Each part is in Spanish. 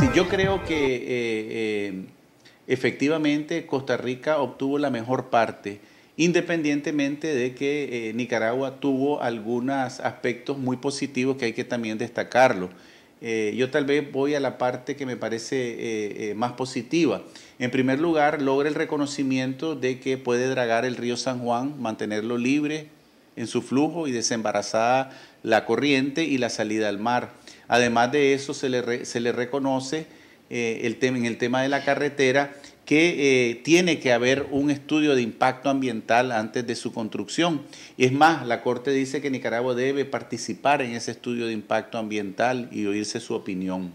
Sí, yo creo que eh, eh, efectivamente Costa Rica obtuvo la mejor parte, independientemente de que eh, Nicaragua tuvo algunos aspectos muy positivos que hay que también destacarlo. yo tal vez voy a la parte que me parece más positiva. En primer lugar, logra el reconocimiento de que puede dragar el río San Juan, mantenerlo libre en su flujo y desembarazada la corriente y la salida al mar. Además de eso, se le, se le reconoce eh, el tema, en el tema de la carretera que eh, tiene que haber un estudio de impacto ambiental antes de su construcción. Es más, la Corte dice que Nicaragua debe participar en ese estudio de impacto ambiental y oírse su opinión.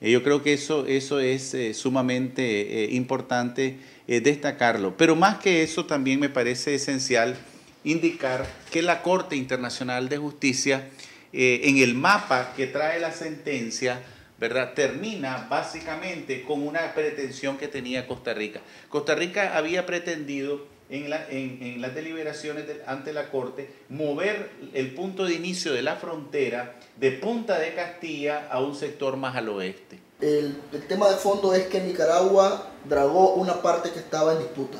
Eh, yo creo que eso, eso es sumamente importante destacarlo. Pero más que eso, también me parece esencial indicar que la Corte Internacional de Justicia eh, en el mapa que trae la sentencia, ¿verdad? Termina básicamente con una pretensión que tenía Costa Rica. Costa Rica había pretendido en, la, en, las deliberaciones ante la Corte mover el punto de inicio de la frontera de Punta de Castilla a un sector más al oeste. El, el tema de fondo es que Nicaragua dragó una parte que estaba en disputa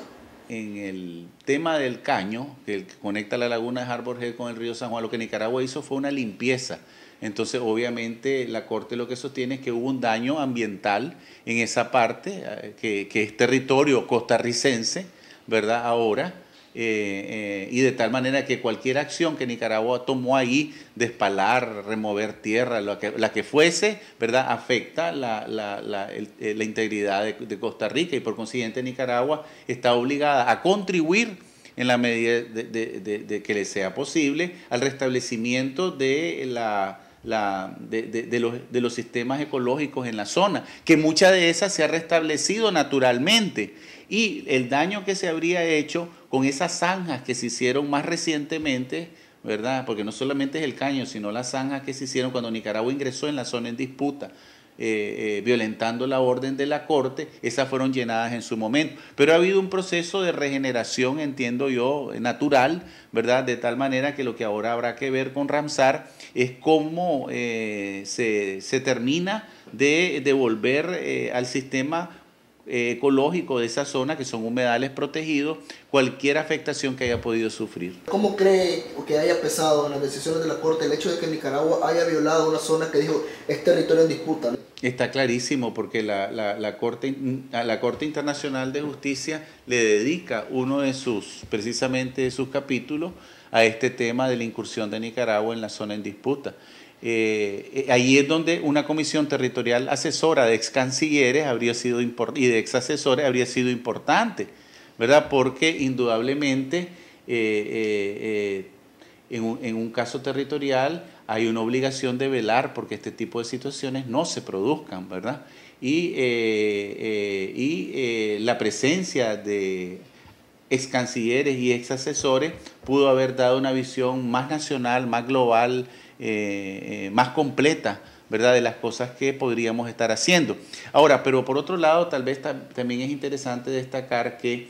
en el tema del caño, que conecta la laguna de Harbor Head con el río San Juan, lo que Nicaragua hizo fue una limpieza. Entonces, obviamente, la Corte lo que sostiene es que hubo un daño ambiental en esa parte, eh, que es territorio costarricense, ¿verdad? Ahora, eh, eh, y de tal manera que cualquier acción que Nicaragua tomó ahí, despalar, remover tierra, la que, la que fuese, ¿verdad? afecta la, la, la, eh, integridad de, Costa Rica y por consiguiente Nicaragua está obligada a contribuir en la medida de que le sea posible al restablecimiento de la la, de, de, los, de, los, sistemas ecológicos en la zona, que mucha de esas se ha restablecido naturalmente. Y el daño que se habría hecho con esas zanjas que se hicieron más recientemente, ¿verdad? Porque no solamente es el caño, sino las zanjas que se hicieron cuando Nicaragua ingresó en la zona en disputa. Eh, eh, violentando la orden de la Corte, esas fueron llenadas en su momento. Pero ha habido un proceso de regeneración, entiendo yo, natural, ¿verdad? De tal manera que lo que ahora habrá que ver con Ramsar es cómo eh, se, se, termina de devolver al sistema ecológico de esa zona, que son humedales protegidos, cualquier afectación que haya podido sufrir. ¿Cómo cree que haya pesado en las decisiones de la Corte el hecho de que Nicaragua haya violado una zona que dijo es territorio en disputa? Está clarísimo porque la, la, la, Corte, la Corte Internacional de Justicia le dedica uno de sus, precisamente de sus capítulos, a este tema de la incursión de Nicaragua en la zona en disputa. Eh, eh, ahí es donde una comisión territorial asesora de ex cancilleres habría sido y de ex asesores habría sido importante, ¿verdad? Porque indudablemente eh, en, un, caso territorial hay una obligación de velar porque este tipo de situaciones no se produzcan, ¿verdad? Y la presencia de ex cancilleres y ex asesores pudo haber dado una visión más nacional, más global, eh, eh, más completa, ¿verdad? De las cosas que podríamos estar haciendo. Ahora, pero por otro lado, tal vez también es interesante destacar que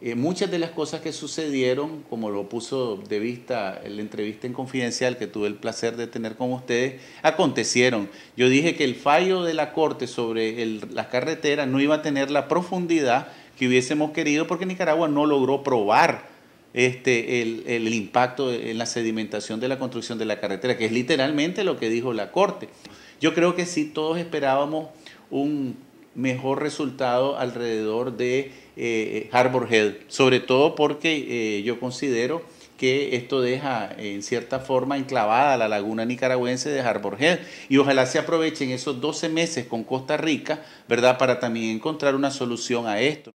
eh, muchas de las cosas que sucedieron, como lo puso de vista la entrevista en confidencial que tuve el placer de tener con ustedes, acontecieron. Yo dije que el fallo de la Corte sobre las carreteras no iba a tener la profundidad que hubiésemos querido porque Nicaragua no logró probar este, el, impacto en la sedimentación de la construcción de la carretera, que es literalmente lo que dijo la Corte. Yo creo que sí todos esperábamos un mejor resultado alrededor de eh, Harbor Head, sobre todo porque eh, yo considero que esto deja en cierta forma enclavada la laguna nicaragüense de Harbor Head y ojalá se aprovechen esos 12 meses con Costa Rica, ¿verdad?, para también encontrar una solución a esto.